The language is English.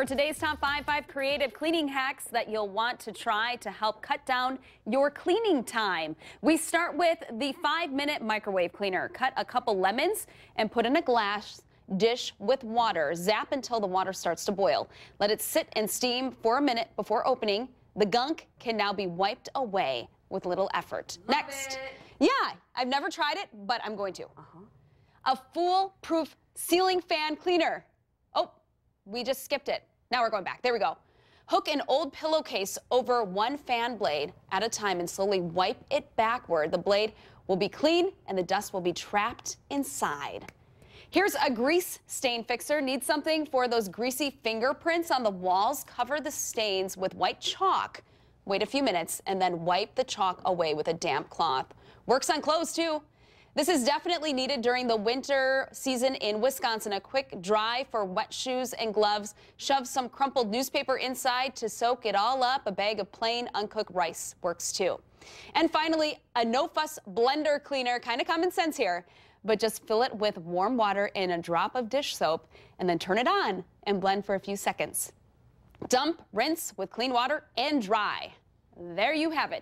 For today's top five, five creative cleaning hacks that you'll want to try to help cut down your cleaning time. We start with the five minute microwave cleaner. Cut a couple lemons and put in a glass dish with water. Zap until the water starts to boil. Let it sit and steam for a minute before opening. The gunk can now be wiped away with little effort. Love Next. it. Yeah, I've never tried it, but I'm going to. Uh-huh. A foolproof ceiling fan cleaner. Oh, we just skipped it. Now we're going back. There we go. Hook an old pillowcase over one fan blade at a time and slowly wipe it backward. The blade will be clean and the dust will be trapped inside. Here's a grease stain fixer. Need something for those greasy fingerprints on the walls? Cover the stains with white chalk. Wait a few minutes and then wipe the chalk away with a damp cloth. Works on clothes too. This is definitely needed during the winter season in Wisconsin. A quick dry for wet shoes and gloves. Shove some crumpled newspaper inside to soak it all up. A bag of plain uncooked rice works too. And finally, a no fuss blender cleaner. Kind of common sense here, but just fill it with warm water and a drop of dish soap and then turn it on and blend for a few seconds. Dump, rinse with clean water and dry. There you have it.